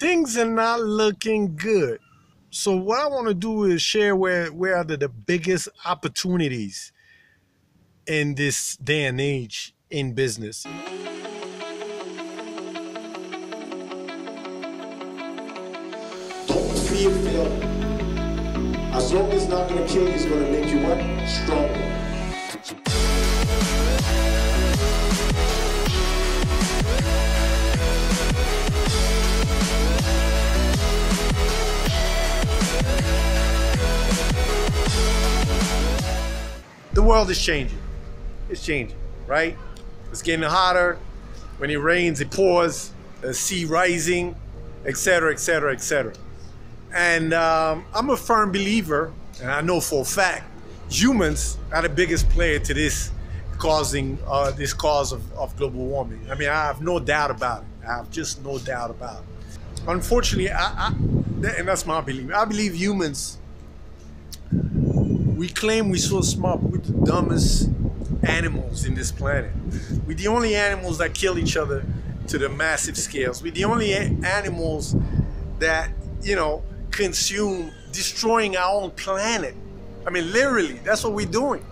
things are not looking good. So what I want to do is share where where are the, the biggest opportunities in this day and age in business. Don't fear failure. As long as it's not gonna kill you, it's gonna make you what? Stronger. The world is changing. It's changing, right? It's getting hotter. When it rains, it pours. The sea rising, etc., etc., etc. And um, I'm a firm believer, and I know for a fact, humans are the biggest player to this causing uh, this cause of, of global warming. I mean, I have no doubt about it. I have just no doubt about it. Unfortunately, I, I, and that's my belief. I believe humans we claim we're so smart, but we're the dumbest animals in this planet. We're the only animals that kill each other to the massive scales. We're the only animals that, you know, consume, destroying our own planet. I mean, literally, that's what we're doing.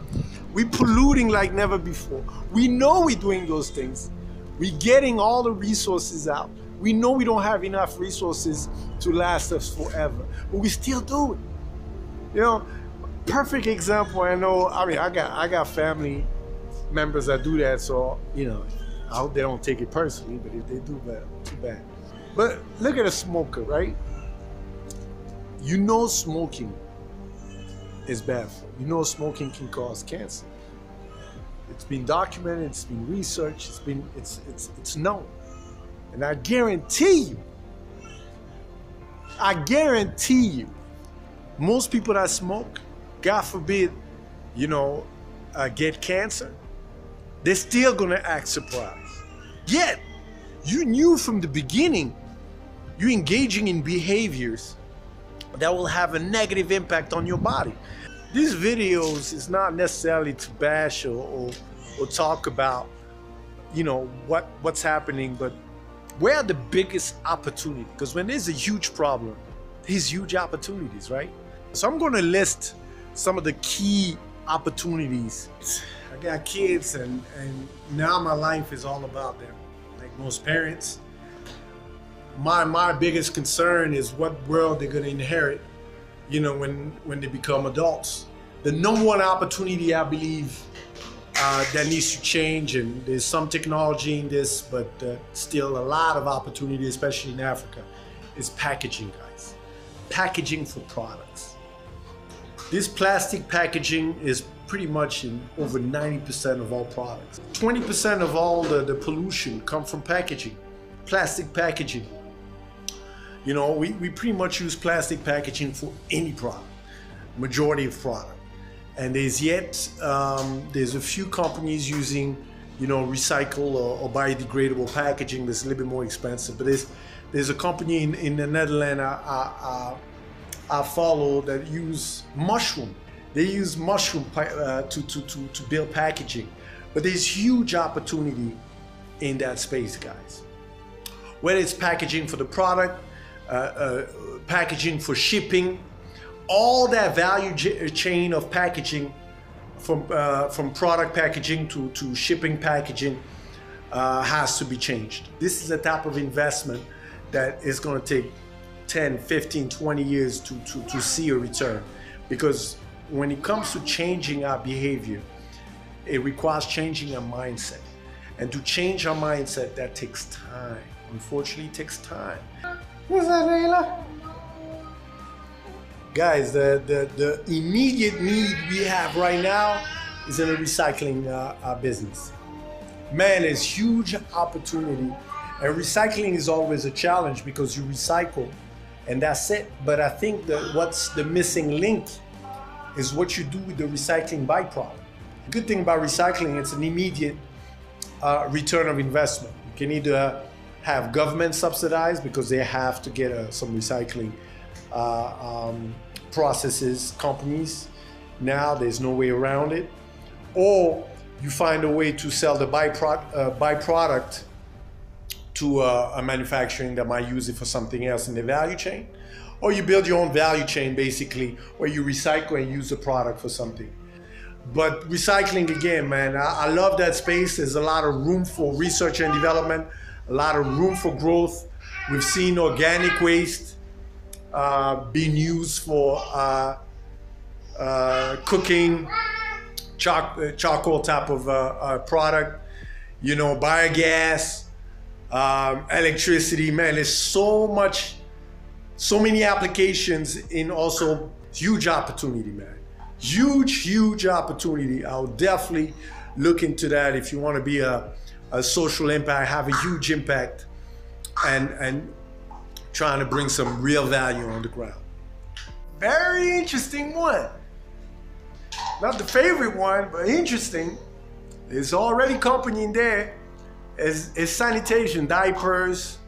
We're polluting like never before. We know we're doing those things. We're getting all the resources out. We know we don't have enough resources to last us forever, but we still do it. You know, perfect example. I know. I mean, I got I got family members that do that, so you know, I hope they don't take it personally. But if they do, bad, too bad. But look at a smoker, right? You know, smoking is bad for you. You know, smoking can cause cancer. It's been documented. It's been researched. It's been it's it's it's known, and I guarantee you. I guarantee you, most people that smoke God forbid, you know, uh, get cancer, they're still going to act surprised. Yet, you knew from the beginning you're engaging in behaviors that will have a negative impact on your body. These videos is not necessarily to bash or, or, or talk about, you know, what what's happening, but where are the biggest opportunities? Because when there's a huge problem, there's huge opportunities, right? So I'm going to list some of the key opportunities. I got kids, and, and now my life is all about them. Like most parents, my my biggest concern is what world they're going to inherit. You know, when when they become adults. The number one opportunity I believe uh, that needs to change, and there's some technology in this, but uh, still a lot of opportunity, especially in Africa, is packaging, guys. Packaging for products. This plastic packaging is pretty much in over 90% of all products. 20% of all the, the pollution come from packaging, plastic packaging. You know, we, we pretty much use plastic packaging for any product, majority of product. And there's yet, um, there's a few companies using, you know, recycle or, or, biodegradable packaging that's a little bit more expensive. But there's, there's a company in, in the Netherlands, I, I, I follow that use mushroom. They use mushroom uh, to, to, to, to build packaging. But there's huge opportunity in that space, guys. Whether it's packaging for the product, uh, uh, packaging for shipping, all that value chain of packaging from, uh, from product packaging to, to shipping packaging uh, has to be changed. This is a type of investment that is going to take 10, 15, 20 years to, to, to see a return. Because when it comes to changing our behavior, it requires changing our mindset. And to change our mindset, that takes time. Unfortunately, it takes time. What's that, Layla? Guys, the, the, the immediate need we have right now is in the recycling uh, business. Man, there's huge opportunity. And recycling is always a challenge because you recycle and that's it. But I think that what's the missing link is what you do with the recycling byproduct. The good thing about recycling, it's an immediate uh, return of investment. You can either have government subsidized because they have to get uh, some recycling uh, um, processes, companies. Now there's no way around it. Or you find a way to sell the byproduct, uh, byproduct to a, a manufacturing that might use it for something else in the value chain, or you build your own value chain basically, where you recycle and use the product for something. But recycling again, man, I, I love that space. There's a lot of room for research and development, a lot of room for growth. We've seen organic waste uh, being used for uh, uh, cooking, char- uh, charcoal type of uh, uh, product, you know, biogas, um, electricity. Man, there's so much, so many applications in also huge opportunity, man. Huge, huge opportunity. I'll definitely look into that if you want to be a, a social impact, have a huge impact, and and trying to bring some real value on the ground. Very interesting one. Not the favorite one, but interesting. There's already company in there. Is is sanitation, diapers.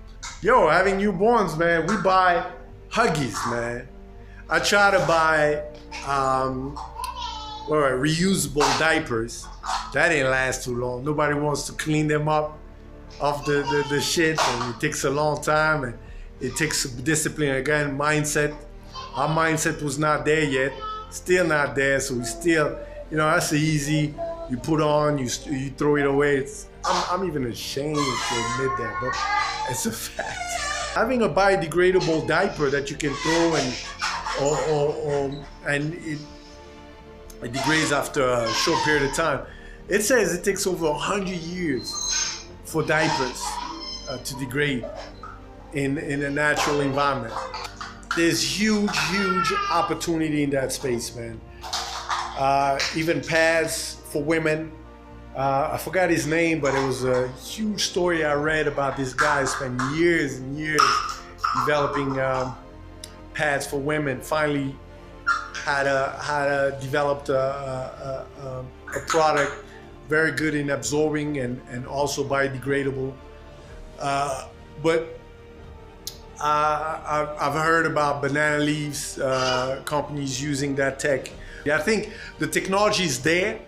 Yo, having newborns, man, we buy Huggies, man. I try to buy um, reusable diapers. That didn't last too long. Nobody wants to clean them up off the, the, the shit, and it takes a long time, and it takes discipline again, mindset. Our mindset was not there yet, still not there. So we still, you know, that's easy. You put on, you you throw it away. It's, I'm, I'm even ashamed to admit that, but it's a fact. Having a biodegradable diaper that you can throw and or, or, or and it, it degrades after a short period of time. It says it takes over 100 years for diapers uh, to degrade in, in a natural environment. There's huge, huge opportunity in that space, man. Uh, even pads for women. Uh, I forgot his name, but it was a huge story I read about this guy spent years and years developing um, pads for women. Finally, had a had a developed a, a, a, a, product very good in absorbing and and also biodegradable. Uh, but uh, I've heard about banana leaves uh, companies using that tech. I think the technology is there.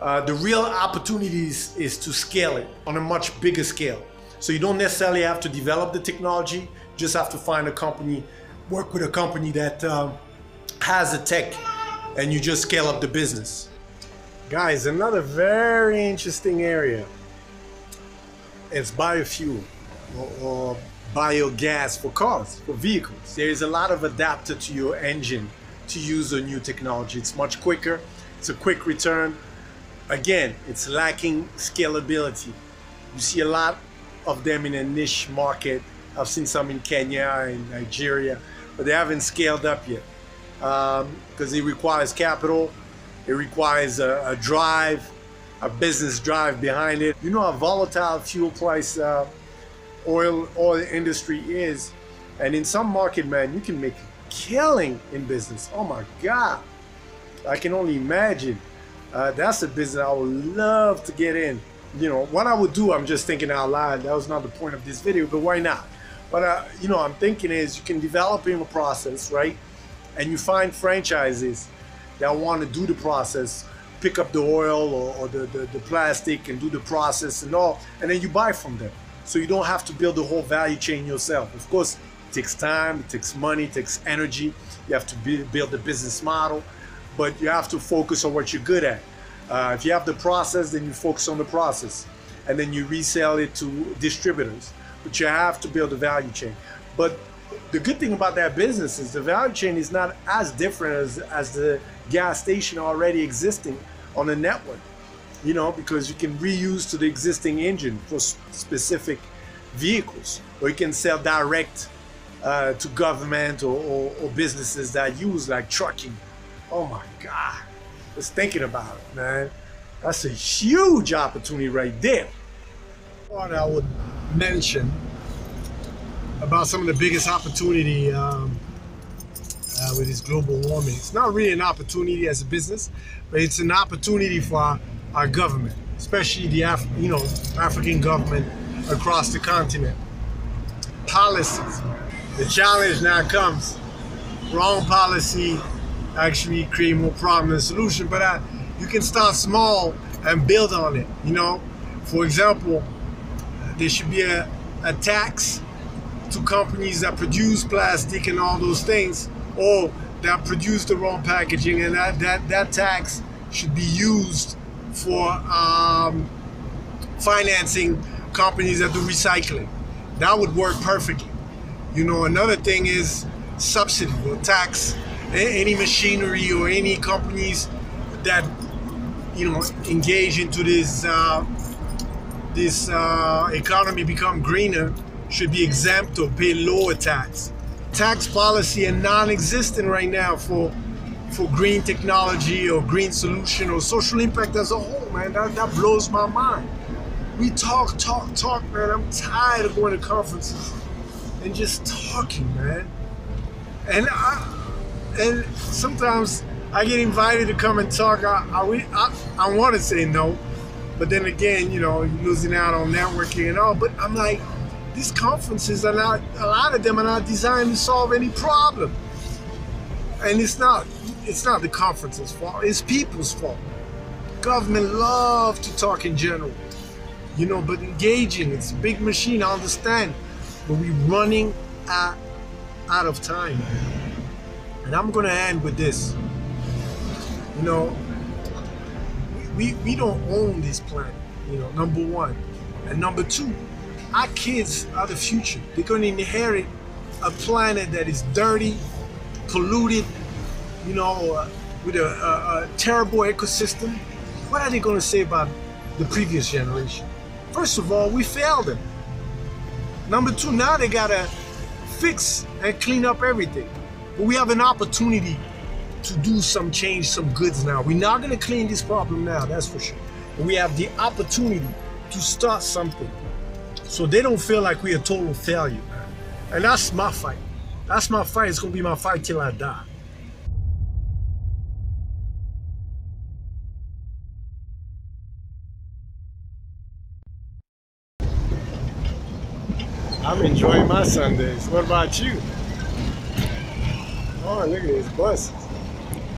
Uh, the real opportunity is, to scale it on a much bigger scale. So you don't necessarily have to develop the technology, just have to find a company, work with a company that um, has the tech, and you just scale up the business. Guys, another very interesting area. is biofuel or, or biogas for cars, for vehicles. There is a lot of adapter to your engine to use a new technology. It's much quicker, it's a quick return. Again, it's lacking scalability. You see a lot of them in a niche market. I've seen some in Kenya and Nigeria, but they haven't scaled up yet because um, it requires capital, it requires a, a, drive, a business drive behind it. You know how volatile fuel price uh, oil oil industry is, and in some market, man, you can make a killing in business. Oh my God, I can only imagine. Uh, that's a business I would love to get in. You know, what I would do, I'm just thinking out loud. That was not the point of this video, but why not? But, uh, you know, I'm thinking is you can develop in a process, right? And you find franchises that want to do the process, pick up the oil or, or the, the, the plastic and do the process and all, and then you buy from them. So you don't have to build the whole value chain yourself. Of course, it takes time, it takes money, it takes energy. You have to build the business model, but you have to focus on what you're good at. Uh, if you have the process, then you focus on the process, and then you resell it to distributors. But you have to build a value chain. But the good thing about that business is the value chain is not as different as, as the gas station already existing on the network you know, because you can reuse to the existing engine for specific vehicles, or you can sell direct uh, to government or, or, or, businesses that use like trucking. Oh my God, just thinking about it, man. That's a huge opportunity right there. What I would mention about some of the biggest opportunity um, uh, with this global warming. It's not really an opportunity as a business, but it's an opportunity for our government, especially the Af- you know African government across the continent. Policies. The challenge now comes. Wrong policy actually create more problem than solution, but uh, you can start small and build on it. You know, for example, there should be a, a tax to companies that produce plastic and all those things, or that produce the wrong packaging, and that that that tax should be used for um, financing companies that do recycling. That would work perfectly. You know, another thing is subsidy or tax any machinery or any companies that you know engage into this uh, this uh, economy become greener should be exempt or pay lower tax. Tax policy are non-existent right now for for green technology or green solution or social impact as a whole, man. That, that blows my mind. We talk, talk, talk, man. I'm tired of going to conferences and just talking, man. And I and sometimes I get invited to come and talk. I I, I, I want to say no, but then again, you know, losing out on networking and all. But I'm like, these conferences are not. A lot of them are not designed to solve any problem. And it's not. It's not the conference's fault. It's people's fault. Government love to talk in general, you know, but engaging. It's a big machine. I understand, but we're running out out of time. And I'm gonna end with this. You know, we, we don't own this planet, you know, number one. And number two, our kids are the future. They're gonna inherit a planet that is dirty, polluted, you know, uh, with a, a, a terrible ecosystem. What are they gonna say about the previous generation? First of all, we failed them. Number two, now they gotta fix and clean up everything. But we have an opportunity to do some change, some goods now. We're not gonna clean this problem now, that's for sure. But we have the opportunity to start something. So they don't feel like we're a total failure. And that's my fight. That's my fight. It's gonna be my fight till I die. I'm enjoying my Sundays. What about you? Oh, look at this bus.